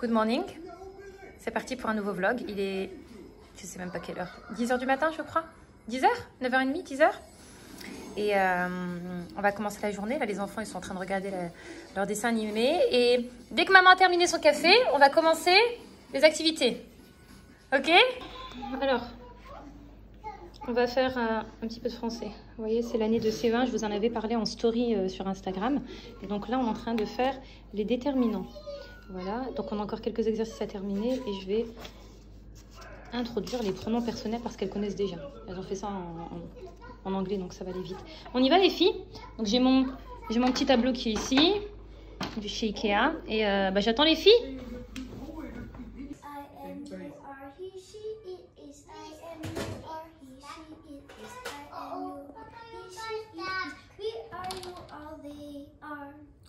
Good morning. C'est parti pour un nouveau vlog. Il est, je sais même pas quelle heure, 10h du matin je crois 10h 9h30 10h Et euh, on va commencer la journée. Là les enfants ils sont en train de regarder la- leur dessin animé. Et dès que maman a terminé son café, on va commencer les activités. Ok? Alors, on va faire euh, un petit peu de français. Vous voyez, c'est l'année de C20. Je vous en avais parlé en story euh, sur Instagram. Et donc là, on est en train de faire les déterminants. Voilà, donc on a encore quelques exercices à terminer et je vais introduire les pronoms personnels parce qu'elles connaissent déjà. Elles ont fait ça en, anglais, donc ça va aller vite. On y va les filles Donc j'ai mon, mon petit tableau qui est ici, du chez Ikea. Et euh, bah, j'attends les filles.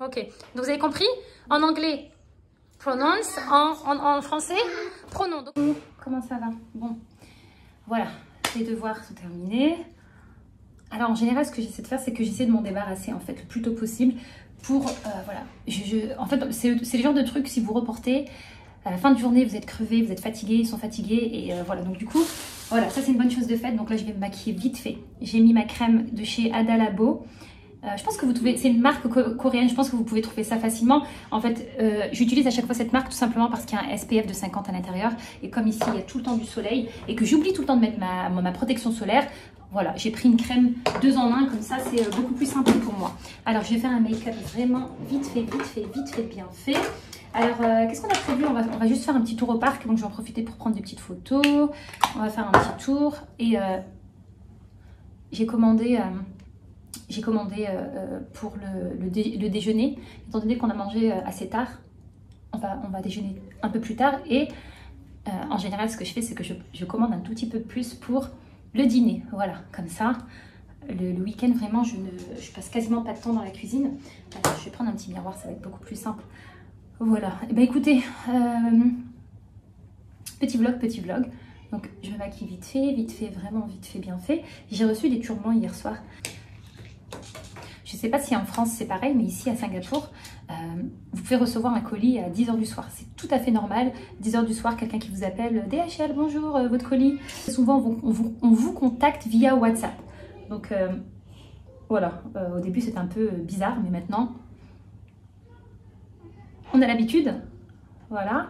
Ok, donc vous avez compris En anglais, pronounce, en, en, français, pronom. Donc, comment ça va? Bon, voilà, les devoirs sont terminés. Alors en général, ce que j'essaie de faire, c'est que j'essaie de m'en débarrasser en fait le plus tôt possible pour, euh, voilà, je, en fait, c'est le genre de truc, si vous reportez, à la fin de journée, vous êtes crevé, vous êtes fatigué, ils sont fatigués, et euh, voilà, donc du coup, voilà, ça c'est une bonne chose de faite, donc là je vais me maquiller vite fait. J'ai mis ma crème de chez Adalabo, euh, je pense que vous trouvez, c'est une marque co- coréenne, je pense que vous pouvez trouver ça facilement. En fait, euh, j'utilise à chaque fois cette marque tout simplement parce qu'il y a un SPF de 50 à l'intérieur. Et comme ici, il y a tout le temps du soleil et que j'oublie tout le temps de mettre ma, protection solaire, voilà, j'ai pris une crème deux en un, comme ça c'est euh, beaucoup plus simple pour moi. Alors, je vais faire un make-up vraiment vite fait, vite fait, vite fait, bien fait. Alors, qu'est-ce qu'on a prévu? On va, on va juste faire un petit tour au parc, donc je vais en profiter pour prendre des petites photos. On va faire un petit tour et j'ai commandé... j'ai commandé euh, euh, pour le, le dé- le déjeuner, étant donné qu'on a mangé euh, assez tard, on va, déjeuner un peu plus tard et en général ce que je fais c'est que je, commande un tout petit peu plus pour le dîner, voilà, comme ça. Le, week-end vraiment je ne passe quasiment pas de temps dans la cuisine. Je vais prendre un petit miroir, ça va être beaucoup plus simple. Voilà, et ben écoutez, euh, petit vlog, petit vlog. Donc je me maquille vite fait, vite fait, vraiment vite fait, bien fait. J'ai reçu des turbans hier soir. Je ne sais pas si en France c'est pareil, mais ici à Singapour, euh, vous pouvez recevoir un colis à 10h du soir. C'est tout à fait normal. 10h du soir, quelqu'un qui vous appelle DHL, bonjour, euh, votre colis. Souvent, on vous, on on contacte via WhatsApp. Donc euh, voilà, Euh, au début c'était un peu bizarre, mais maintenant, on a l'habitude. Voilà.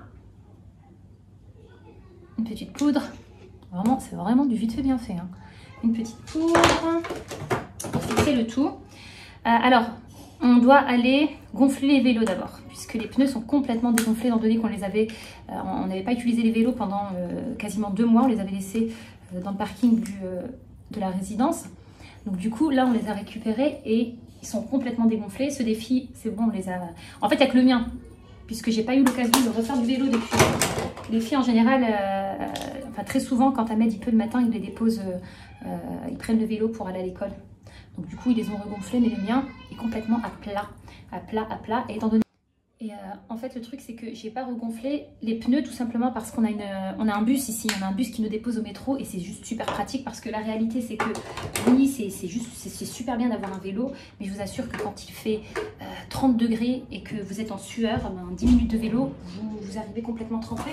Une petite poudre. Vraiment, c'est vraiment du vite fait bien fait. hein. Une petite poudre pour fixer le tout. Euh, alors, on doit aller gonfler les vélos d'abord, puisque les pneus sont complètement dégonflés, étant donné qu'on les avait, euh, on n'avait pas utilisé les vélos pendant euh, quasiment deux mois, on les avait laissés dans le parking de la résidence. Donc du coup, là, on les a récupérés et ils sont complètement dégonflés. Ce défi, c'est bon, on les a... En fait, il n'y a que le mien, puisque j'ai pas eu l'occasion de refaire du vélo depuis. Les filles, en général, enfin très souvent, quand Ahmed il peut le matin, ils les déposent, ils prennent le vélo pour aller à l'école. Donc du coup, ils les ont regonflés, mais le mien est complètement à plat, à plat, à plat. Et étant donné... Et euh, en fait, le truc, c'est que j'ai pas regonflé les pneus tout simplement parce qu'on a, une, on a un bus ici, on a un bus qui nous dépose au métro et c'est juste super pratique parce que la réalité, c'est que oui, c'est juste, c'est super bien d'avoir un vélo, mais je vous assure que quand il fait euh, 30 degrés et que vous êtes en sueur, ben, 10 minutes de vélo, vous, vous arrivez complètement trempé.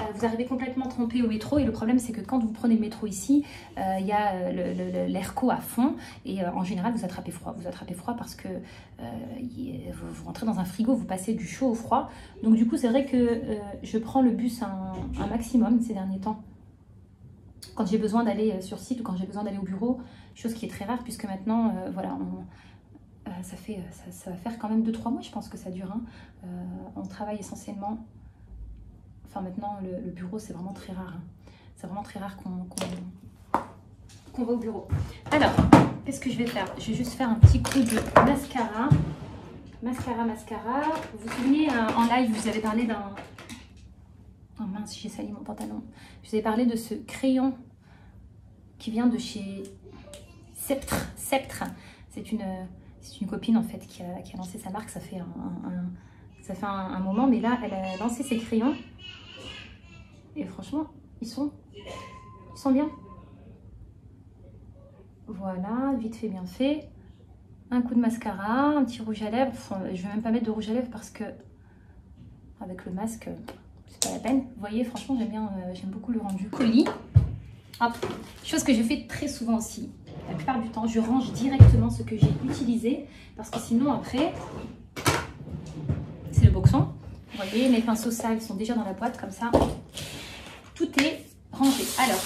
Euh, vous arrivez complètement trempé au métro et le problème, c'est que quand vous prenez le métro ici, euh, il y a euh, l'airco à fond et euh, en général, vous attrapez froid. Vous attrapez froid parce que euh, vous, rentrez dans un frigo, vous passez du chaud au froid. Donc du coup, c'est vrai que euh, je prends le bus un, maximum ces derniers temps. Quand j'ai besoin d'aller euh, sur site ou quand j'ai besoin d'aller au bureau, chose qui est très rare puisque maintenant, euh, voilà, euh, ça, fait, euh, ça, va faire quand même 2-3 mois, je pense que ça dure. hein. Euh, on travaille essentiellement, enfin maintenant, le, bureau, c'est vraiment très rare. hein. C'est vraiment très rare qu'on va au bureau. Alors, qu'est-ce que je vais faire? Je vais juste faire un petit coup de mascara. Mascara, mascara. Vous vous souvenez, euh, en live, vous avais parlé d'un... Oh mince, j'ai sali mon pantalon. Je vous avais parlé de ce crayon qui vient de chez Sceptre. Sceptre. C'est une, une copine en fait qui a, qui a lancé sa marque. Ça fait un, ça fait un moment, mais là, elle a lancé ses crayons. Et franchement, ils sont, ils sont bien. Voilà, vite fait, bien fait. Un coup de mascara, un petit rouge à lèvres. Je vais même pas mettre de rouge à lèvres parce que avec le masque, c'est pas la peine. Vous voyez, franchement, j'aime bien, euh, beaucoup le rendu. Colis. Hop. Chose que je fais très souvent aussi. La plupart du temps, je range directement ce que j'ai utilisé parce que sinon, après, c'est le boxon. Vous voyez, mes pinceaux sales sont déjà dans la boîte comme ça. Tout est rangé. Alors,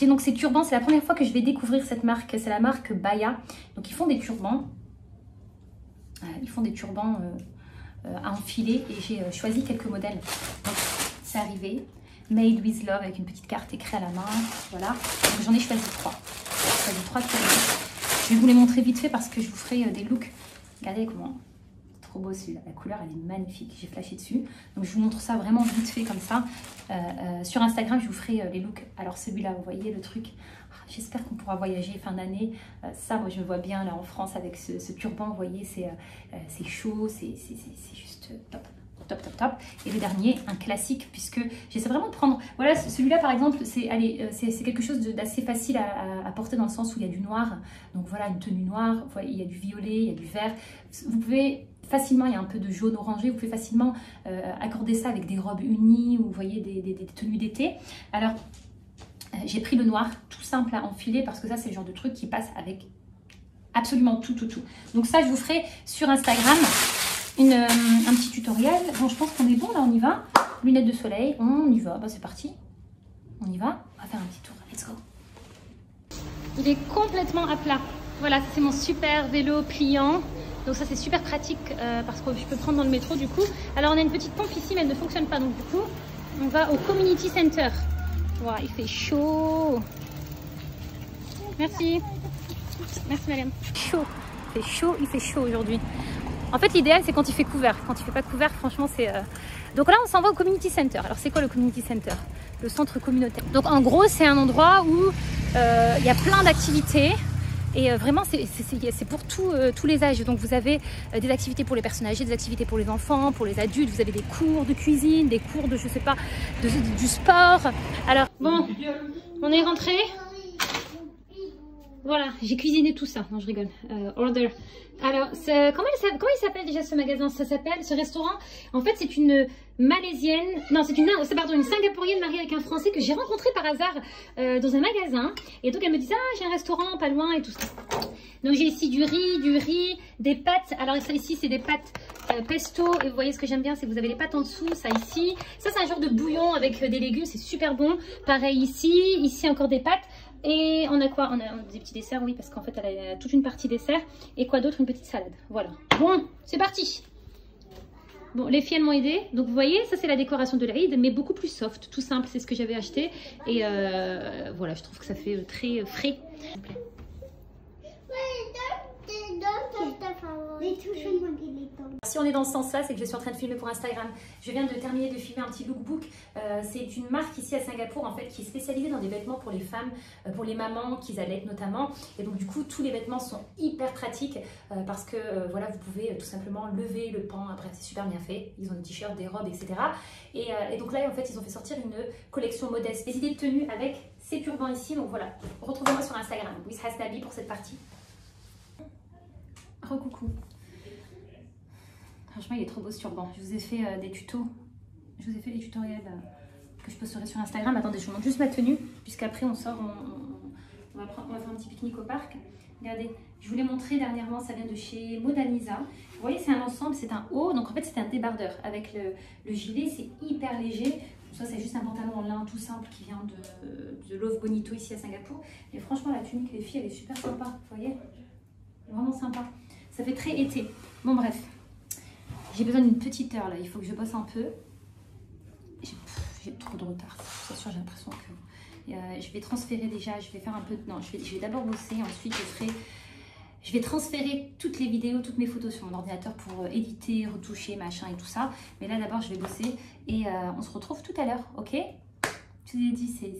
j'ai donc ces turbans. C'est la première fois que je vais découvrir cette marque. C'est la marque Baya. Donc, ils font des turbans. Euh, ils font des turbans euh, euh, à enfiler et j'ai choisi quelques modèles. Donc, c'est arrivé. Made with Love avec une petite carte écrite à la main. Voilà. Donc, j'en ai choisi trois. Choisi trois. Je vais vous les montrer vite fait parce que je vous ferai des looks. Regardez comment beau celui-là. La couleur, elle est magnifique. J'ai flashé dessus. Donc, je vous montre ça vraiment vite fait comme ça. Euh, euh, sur Instagram, je vous ferai euh, les looks. Alors, celui-là, vous voyez le truc. Ah, J'espère qu'on pourra voyager fin d'année. Ça, moi, je me vois bien là en France avec ce, ce turban. Vous voyez, c'est chaud. C'est juste top. Top, top. Et le dernier, un classique, puisque j'essaie vraiment de prendre. Voilà, ce- celui-là, par exemple, c'est euh, quelque chose d'assez facile à, porter dans le sens où il y a du noir. Donc voilà, une tenue noire. Il y a du violet, il y a du vert. Vous pouvez facilement, il y a un peu de jaune orangé, vous pouvez facilement euh, accorder ça avec des robes unies ou vous voyez des tenues d'été. Alors, euh, j'ai pris le noir tout simple à enfiler parce que ça, c'est le genre de truc qui passe avec absolument tout, tout, tout. Donc ça, je vous ferai sur Instagram une, euh, un petit tutoriel. Bon, je pense qu'on est bon, là, on y va. Lunettes de soleil, on y va. Bah, c'est parti. On y va. On va faire un petit tour. Let's go. Il est complètement à plat. Voilà, c'est mon super vélo pliant. Donc ça c'est super pratique euh, parce que je peux prendre dans le métro du coup. Alors on a une petite pompe ici mais elle ne fonctionne pas donc du coup on va au community center. Wow, il fait chaud. Merci. Merci madame. Chaud. Il fait chaud, il fait chaud aujourd'hui. En fait l'idéal c'est quand il fait couvert. Quand il fait pas couvert franchement c'est... euh, Donc là on s'en va au community center. Alors c'est quoi le community center? Le centre communautaire. Donc en gros c'est un endroit où euh, il y a plein d'activités. Et euh, vraiment, c'est- pour tout, euh, tous les âges. Donc, vous avez des activités pour les personnes âgées, des activités pour les enfants, pour les adultes. Vous avez des cours de cuisine, des cours de, je sais pas, de, du sport. Alors, bon, on est rentré. Voilà, j'ai cuisiné tout ça. Non, je rigole. Euh, order. Alors, comment il s'appelle- déjà ce magasin? Ça s'appelle, ce restaurant? En fait, c'est une malaisienne. Non, c'est une, pardon, une singapourienne mariée avec un français que j'ai rencontré par hasard euh, dans un magasin. Et donc, elle me disait, ah, j'ai un restaurant pas loin et tout ça. Donc, j'ai ici du riz, du riz, des pâtes. Alors, ça ici, c'est des pâtes euh, pesto. Et vous voyez, ce que j'aime bien, c'est que vous avez les pâtes en dessous, ça ici. Ça, c'est un genre de bouillon avec des légumes, c'est super bon. Pareil ici, ici encore des pâtes. Et on a quoi? On a, des petits desserts, oui, parce qu'en fait, elle a toute une partie dessert. Et quoi d'autre? Une petite salade. Voilà. Bon, c'est parti. Bon, les filles, m'ont aidé. Donc, vous voyez, ça, c'est la décoration de l'Aïd, mais beaucoup plus soft. Tout simple, c'est ce que j'avais acheté. Et euh, voilà, je trouve que ça fait très frais. Si on est dans ce sens-là, c'est que je suis en train de filmer pour Instagram. Je viens de terminer de filmer un petit lookbook. Euh, c'est une marque ici à Singapour en fait qui est spécialisée dans des vêtements pour les femmes, euh, pour les mamans qui allaitent notamment. Et donc du coup, tous les vêtements sont hyper pratiques euh, parce que voilà, vous pouvez tout simplement lever le pan. Après, c'est super bien fait. Ils ont des t-shirts, des robes, etc. Et, et donc là, en fait, ils ont fait sortir une collection modeste, des idées de tenue avec ces turbans ici. Donc voilà, retrouvez-moi sur Instagram, Wiss Hasnabi pour cette partie. Recoucou. Franchement, il est trop beau ce turban. Je vous ai fait euh, des tutos. Je vous ai fait des tutoriels euh, que je posterai sur Instagram. Attendez, je vous montre juste ma tenue, puisqu'après on sort, on, va faire un petit pique-nique au parc. Regardez, je vous l'ai montré dernièrement, ça vient de chez Modaniza. Vous voyez, c'est un ensemble, c'est un haut. Donc en fait, c'est un débardeur. Avec le, le gilet, c'est hyper léger. Ça, c'est juste un pantalon en lin tout simple qui vient de, de Love Bonito ici à Singapour. Et franchement, la tunique, les filles, elle est super sympa. Vous voyez Vraiment sympa. Ça fait très été. Bon, bref. J'ai besoin d'une petite heure là, il faut que je bosse un peu. J'ai trop de retard, c'est sûr, j'ai l'impression que. euh, je vais transférer déjà, je vais faire un peu. Non, je vais, d'abord bosser, ensuite je ferai. Je vais transférer toutes les vidéos, toutes mes photos sur mon ordinateur pour euh, éditer, retoucher, machin et tout ça. Mais là d'abord je vais bosser et euh, on se retrouve tout à l'heure, ok? Je vous ai dit, c'est.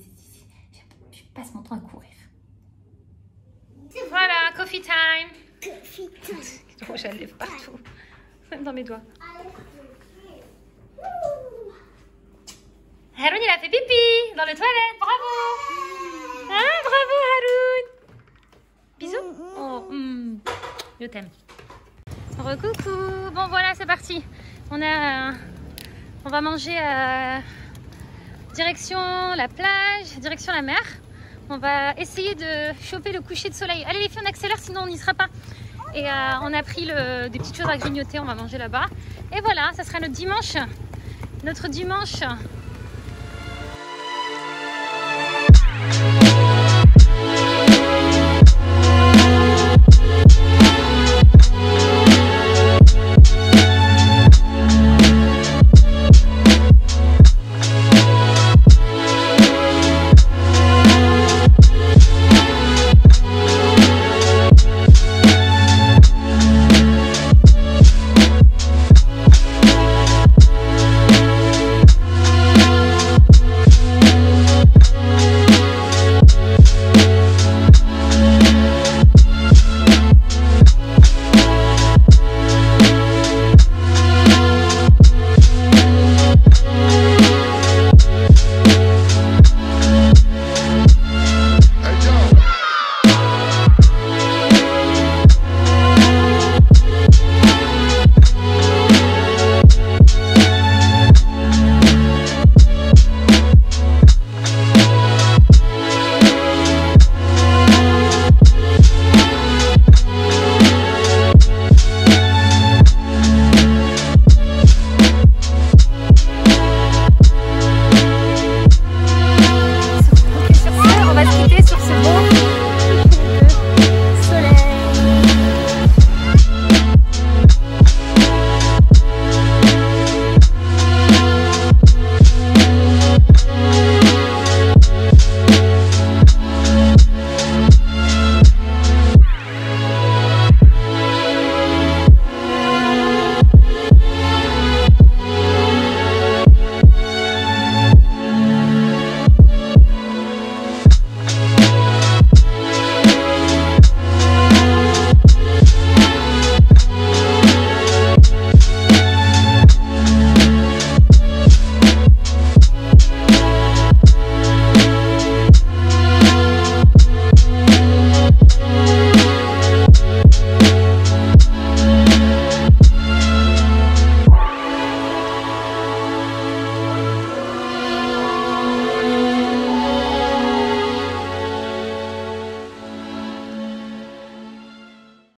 je passe mon temps à courir. Voilà, coffee time J'enlève partout, même dans mes doigts. Haroun, il a fait pipi dans les toilettes. Bravo. Ah, bravo, Haroun. Bisous. Oh, hmm, je t'aime. Recoucou. Bon, voilà, c'est parti. On a, euh, On va manger euh, direction la plage, direction la mer. On va essayer de choper le coucher de soleil. Allez les filles, on accélère sinon on n'y sera pas. Et euh, on a pris des petites choses à grignoter, on va manger là-bas. Et voilà, ça sera notre dimanche. Notre dimanche